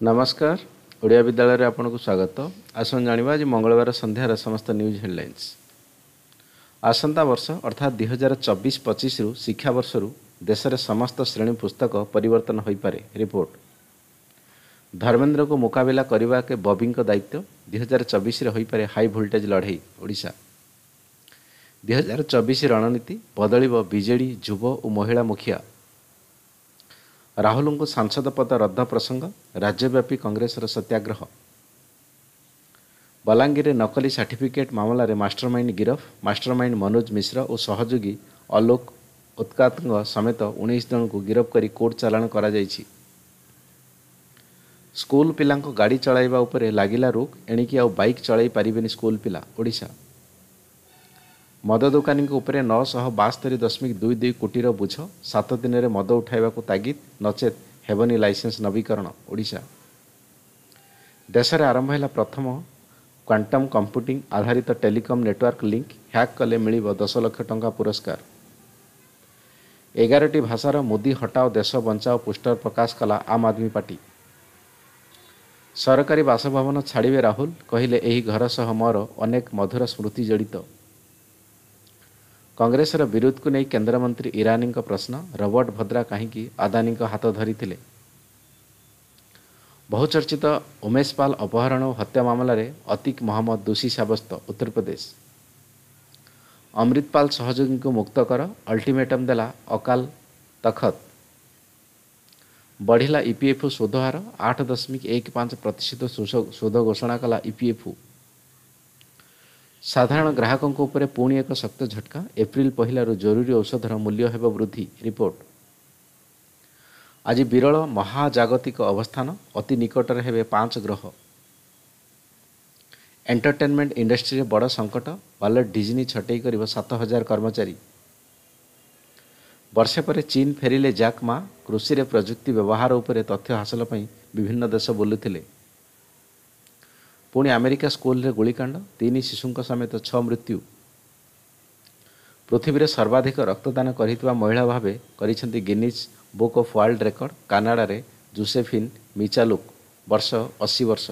ନମସ୍କାର ଓଡ଼ିଆ ବିଦ୍ୟାଳୟରେ ଆପଣଙ୍କୁ ସ୍ୱାଗତ ଆସନ୍ତୁ ଜାଣିବା ଆଜି ମଙ୍ଗଳବାର ସନ୍ଧ୍ୟାର ସମସ୍ତ ନ୍ୟୁଜ୍ ହେଡ଼ଲାଇନ୍ସ ଆସନ୍ତା ବର୍ଷ ଅର୍ଥାତ୍ ଦୁଇହଜାର ଚବିଶ ପଚିଶରୁ ଶିକ୍ଷାବର୍ଷରୁ ଦେଶରେ ସମସ୍ତ ଶ୍ରେଣୀ ପୁସ୍ତକ ପରିବର୍ତ୍ତନ ହୋଇପାରେ ରିପୋର୍ଟ ଧର୍ମେନ୍ଦ୍ରକୁ ମୁକାବିଲା କରିବା କେ ବବିଙ୍କ ଦାୟିତ୍ୱ ଦୁଇହଜାର ଚବିଶରେ ହୋଇପାରେ ହାଇ ଭୋଲ୍ଟେଜ୍ ଲଢ଼େଇ ଓଡ଼ିଶା ଦୁଇହଜାର ଚବିଶ ରଣନୀତି ବଦଳିବ ବିଜେଡ଼ି ଯୁବ ଓ ମହିଳା ମୁଖିଆ ରାହୁଲଙ୍କୁ ସାଂସଦ ପଦ ରଦ୍ଦ ପ୍ରସଙ୍ଗ ରାଜ୍ୟବ୍ୟାପୀ କଂଗ୍ରେସର ସତ୍ୟାଗ୍ରହ ବଲାଙ୍ଗୀରରେ ନକଲି ସାର୍ଟିଫିକେଟ୍ ମାମଲାରେ ମାଷ୍ଟରମାଇଣ୍ଡ ଗିରଫ ମାଷ୍ଟରମାଇଣ୍ଡ ମନୋଜ ମିଶ୍ର ଓ ସହଯୋଗୀ ଅଲୋକ ଉତ୍କାତଙ୍କ ସମେତ ଉଣେଇଶ ଜଣଙ୍କୁ ଗିରଫ କରି କୋର୍ଟ ଚାଲାଣ କରାଯାଇଛି ସ୍କୁଲ ପିଲାଙ୍କ ଗାଡ଼ି ଚଳାଇବା ଉପରେ ଲାଗିଲା ରୋକ ଏଣିକି ଆଉ ବାଇକ୍ ଚଳାଇ ପାରିବେନି ସ୍କୁଲ ପିଲା ଓଡ଼ିଶା ମଦ ଦୋକାନୀଙ୍କ ଉପରେ ନଅଶହ ବାସ୍ତରୀ ଦଶମିକ ଦୁଇ ଦୁଇ କୋଟିର ବୁଝ ସାତ ଦିନରେ ମଦ ଉଠାଇବାକୁ ତାଗିଦ ନଚେତ୍ ହେବନି ଲାଇସେନ୍ସ ନବୀକରଣ ଓଡ଼ିଶା। ଦେଶରେ ଆରମ୍ଭ ହେଲା ପ୍ରଥମ କ୍ୱାଣ୍ଟମ୍ କମ୍ପ୍ୟୁଟିଂ ଆଧାରିତ ଟେଲିକମ୍ ନେଟୱାର୍କ ଲିଙ୍କ ହ୍ୟାକ୍ କଲେ ମିଳିବ ଦଶ ଲକ୍ଷ ଟଙ୍କା ପୁରସ୍କାର। ଏଗାରଟି ଭାଷାର ମୋଦି ହଟାଓ ଦେଶ ବଞ୍ଚାଓ ପୋଷ୍ଟର ପ୍ରକାଶ କଲା ଆମ୍ ଆଦମୀ ପାର୍ଟି। ସରକାରୀ ବାସଭବନ ଛାଡ଼ିବେ ରାହୁଲ କହିଲେ ଏହି ଘର ସହ ମୋର ଅନେକ ମଧୁର ସ୍ମୃତି ଜଡ଼ିତ। କଂଗ୍ରେସର ବିରୋଧକୁ ନେଇ କେନ୍ଦ୍ରମନ୍ତ୍ରୀ ଇରାନୀଙ୍କ ପ୍ରଶ୍ନ ରବର୍ଟ ଭଦ୍ରା କାହିଁକି ଆଦାନୀଙ୍କ ହାତ ଧରିଥିଲେ ବହୁଚର୍ଚ୍ଚିତ ଉମେଶ ପାଲ ଅପହରଣ ଓ ହତ୍ୟା ମାମଲାରେ ଅତିକ ମହମ୍ମଦ ଦୋଷୀ ସାବ୍ୟସ୍ତ ଉତ୍ତରପ୍ରଦେଶ ଅମୃତପାଲ ସହଯୋଗୀଙ୍କୁ ମୁକ୍ତ କର ଅଲ୍ଟିମେଟମ୍ ଦେଲା ଅକାଲ ତଖତ ବଢ଼ିଲା ଇପିଏଫ୍ଓ ସୁଧ ହାର ଆଠ ଦଶମିକ ଏକ ପାଞ୍ଚ ପ୍ରତିଶତ ସୁଧ ଘୋଷଣା କଲା ଇପିଏଫ୍ଓ ସାଧାରଣ ଗ୍ରାହକଙ୍କ ଉପରେ ପୁଣି ଏକ ଶକ୍ତ ଝଟକା ଏପ୍ରିଲ ପହିଲାରୁ ଜରୁରୀ ଔଷଧର ମୂଲ୍ୟ ହେବ ବୃଦ୍ଧି ରିପୋର୍ଟ। ଆଜି ବିରଳ ମହାଜାଗତିକ ଅବସ୍ଥାନ ଅତି ନିକଟରେ ହେବେ ପାଞ୍ଚ ଗ୍ରହ। ଏଣ୍ଟରଟେନମେଣ୍ଟ ଇଣ୍ଡଷ୍ଟ୍ରିରେ ବଡ଼ ସଙ୍କଟ ୱାଲେଟ୍ ଡିଜ୍ନି ଛଟେଇ କରିବ ସାତ ହଜାର କର୍ମଚାରୀ। ବର୍ଷେ ପରେ ଚୀନ ଫେରିଲେ ଜାକ୍ ମା କୃଷିରେ ପ୍ରଯୁକ୍ତି ବ୍ୟବହାର ଉପରେ ତଥ୍ୟ ହାସଲ ପାଇଁ ବିଭିନ୍ନ ଦେଶ ବୁଲୁଥିଲେ। ପୁଣି ଆମେରିକା ସ୍କୁଲରେ ଗୁଳିକାଣ୍ଡ ତିନି ଶିଶୁଙ୍କ ସମେତ ଛଅ ମୃତ୍ୟୁ ପୃଥିବୀରେ ସର୍ବାଧିକ ରକ୍ତଦାନ କରିଥିବା ମହିଳା ଭାବେ କରିଛନ୍ତି Guinness Book of World Record କାନାଡ଼ାରେ Josephine Michaluk ବର୍ଷ ଅଶୀ ବର୍ଷ